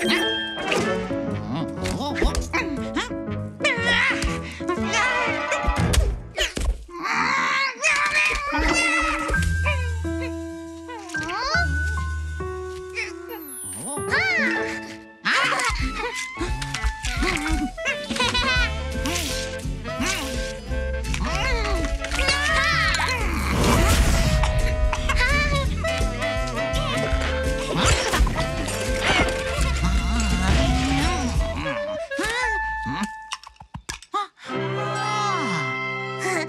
Huh? 哼 哼